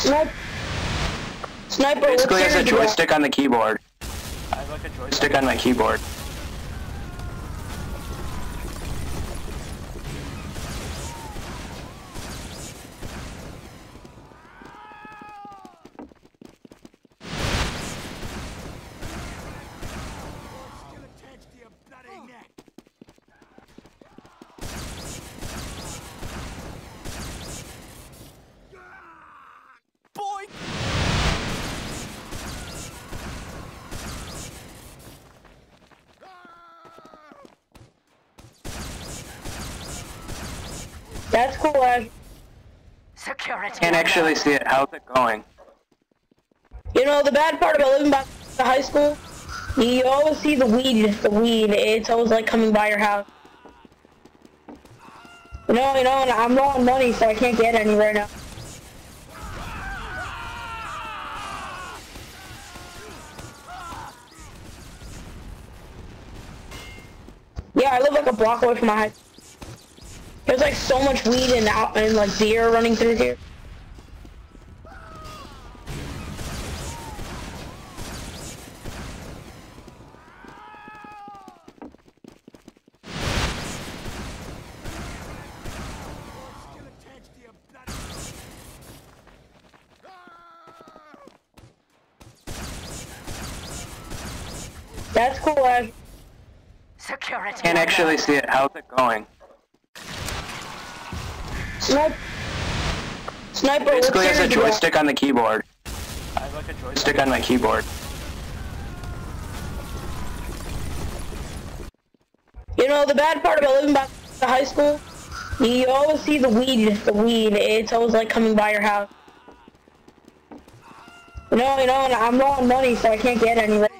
Sniper. Sniper. what's Basically, has a joystick on the keyboard. I have like a joystick on my keyboard. That's cool. Ash. Security. Can't actually see it. How's it going? You know the bad part about living by the high school, you always see the weed. The weed. It's always like coming by your house. You know, you know, and I'm low on money, so I can't get any right now. Yeah, I live like a block away from my house. There's like so much weed and out and like deer running through here. That's cool, Ash. Security. Can't actually see it. How's it going? Sniper. Sniper. what's Basically, has a joystick on the keyboard. I have like a joystick on my keyboard. You know the bad part about living by the high school, you always see the weed. The weed. It's always like coming by your house. You know, you know, and I'm low on money, so I can't get any. right